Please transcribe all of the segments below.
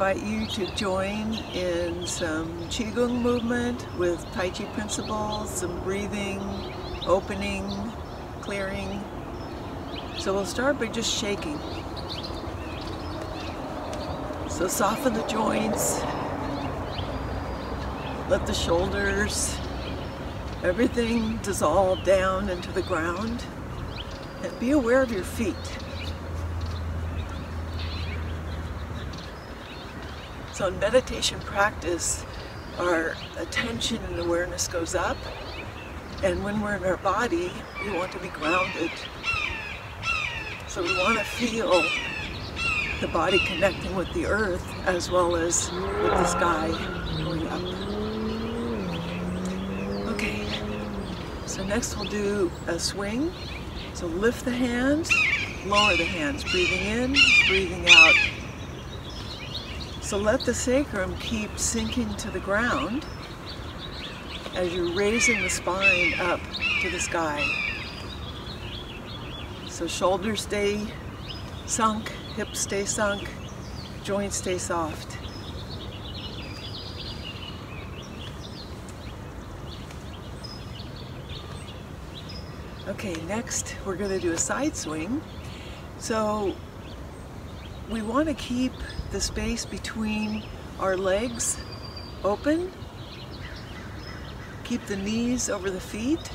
invite you to join in some Qigong movement with Tai Chi principles, some breathing, opening, clearing. So we'll start by just shaking. So soften the joints, let the shoulders, everything dissolve down into the ground, and be aware of your feet. So in meditation practice, our attention and awareness goes up. And when we're in our body, we want to be grounded. So we want to feel the body connecting with the earth as well as with the sky going up. Okay, so next we'll do a swing. So lift the hands, lower the hands, breathing in, breathing out. So let the sacrum keep sinking to the ground as you're raising the spine up to the sky. So shoulders stay sunk, hips stay sunk, joints stay soft. Okay, next we're going to do a side swing. So we want to keep the space between our legs open. Keep the knees over the feet.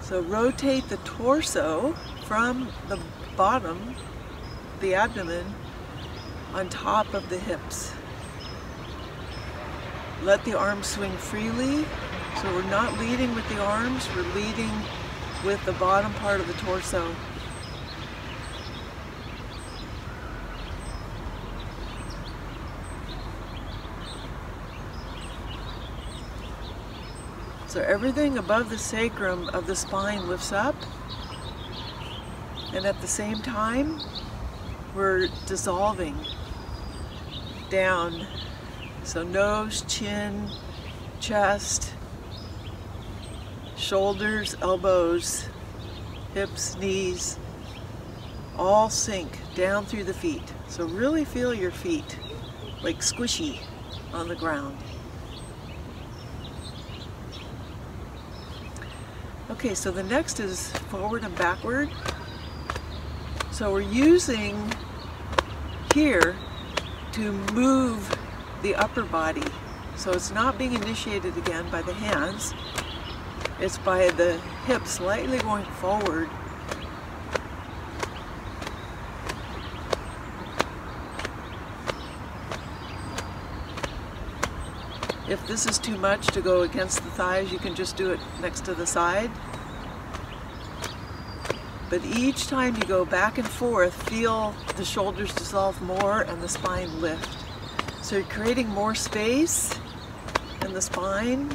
So rotate the torso from the bottom, the abdomen, on top of the hips. Let the arms swing freely. So we're not leading with the arms, we're leading with the bottom part of the torso. So everything above the sacrum of the spine lifts up. And at the same time, we're dissolving down. So nose, chin, chest, shoulders, elbows, hips, knees, all sink down through the feet. So really feel your feet like squishy on the ground. Okay, so the next is forward and backward. So we're using here to move the upper body. So it's not being initiated again by the hands. It's by the hips slightly going forward. If this is too much to go against the thighs, you can just do it next to the side. But each time you go back and forth, feel the shoulders dissolve more and the spine lift. So you're creating more space in the spine,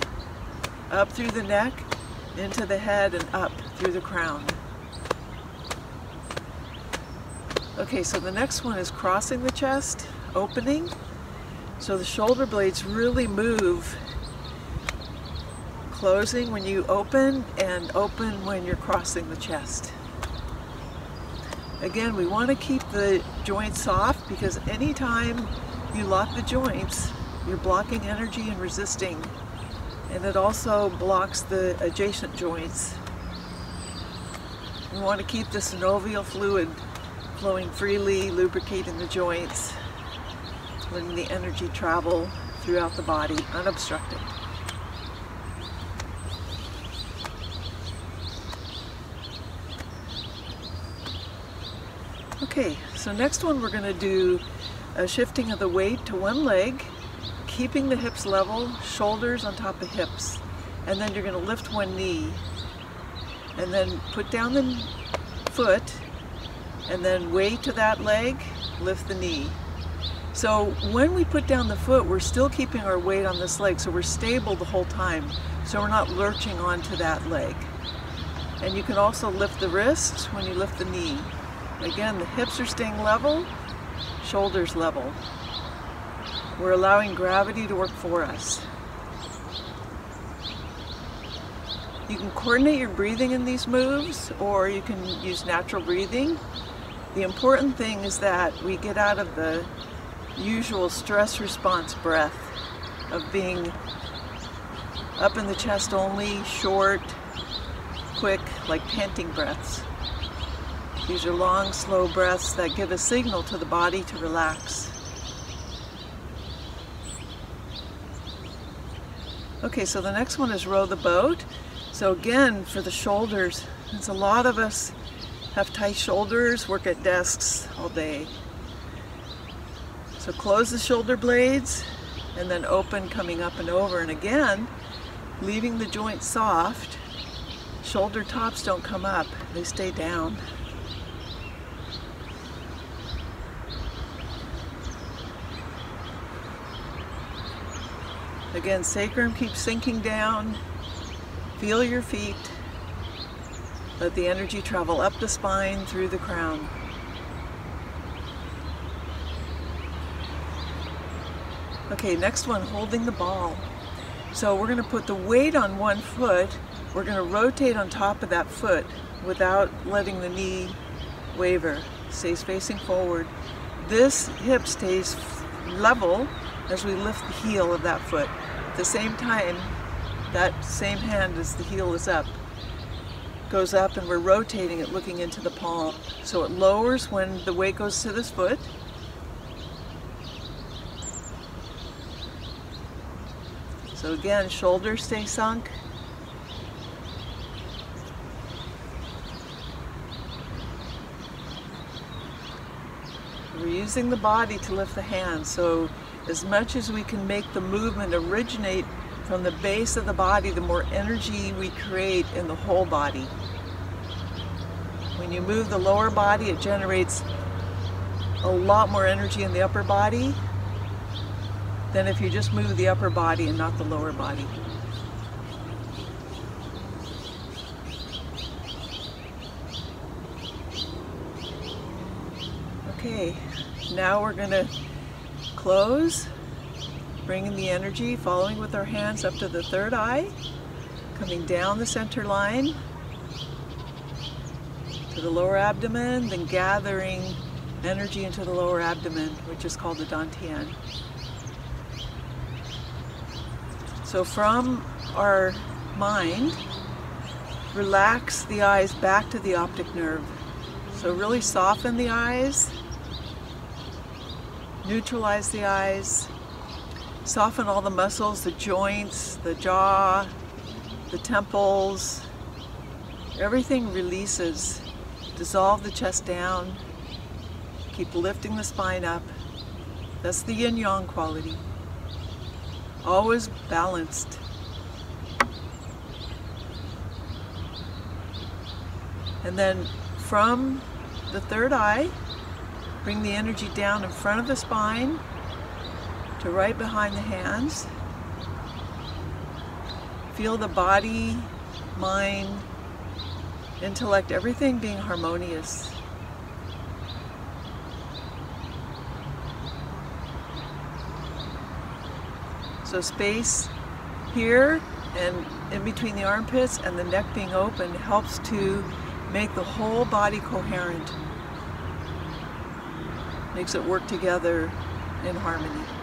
up through the neck, into the head, and up through the crown. Okay, so the next one is crossing the chest, opening. So the shoulder blades really move, closing when you open and open when you're crossing the chest. Again, we want to keep the joints soft because anytime you lock the joints, you're blocking energy and resisting. And it also blocks the adjacent joints. We want to keep the synovial fluid flowing freely, lubricating the joints letting the energy travel throughout the body unobstructed. Okay, so next one we're going to do a shifting of the weight to one leg, keeping the hips level, shoulders on top of hips. And then you're going to lift one knee. And then put down the foot, and then weight to that leg, lift the knee. So when we put down the foot, we're still keeping our weight on this leg, so we're stable the whole time. So we're not lurching onto that leg. And you can also lift the wrists when you lift the knee. Again, the hips are staying level, shoulders level. We're allowing gravity to work for us. You can coordinate your breathing in these moves, or you can use natural breathing. The important thing is that we get out of the usual stress response breath of being up in the chest only, short, quick, like panting breaths. These are long, slow breaths that give a signal to the body to relax. Okay, so the next one is row the boat. So again, for the shoulders, since a lot of us have tight shoulders, work at desks all day. So close the shoulder blades and then open coming up and over. And again, leaving the joint soft, shoulder tops don't come up, they stay down. Again, sacrum keeps sinking down. Feel your feet. Let the energy travel up the spine through the crown. Okay, next one, holding the ball. So we're going to put the weight on one foot. We're going to rotate on top of that foot without letting the knee waver. Stays facing forward. This hip stays level as we lift the heel of that foot. At the same time, that same hand as the heel is up goes up and we're rotating it looking into the palm. So it lowers when the weight goes to this foot. So again, shoulders stay sunk. We're using the body to lift the hands. So as much as we can make the movement originate from the base of the body, the more energy we create in the whole body. When you move the lower body, it generates a lot more energy in the upper body than if you just move the upper body and not the lower body. Okay, now we're going to close, bringing the energy, following with our hands up to the third eye, coming down the center line to the lower abdomen, then gathering energy into the lower abdomen, which is called the Dantian. So from our mind, relax the eyes back to the optic nerve. So really soften the eyes, neutralize the eyes, soften all the muscles, the joints, the jaw, the temples, everything releases. Dissolve the chest down, keep lifting the spine up. That's the yin-yang quality. Always balanced. And then from the third eye, Bring the energy down in front of the spine to right behind the hands. Feel the body, mind, intellect, everything being harmonious. So space here and in between the armpits and the neck being open helps to make the whole body coherent makes it work together in harmony.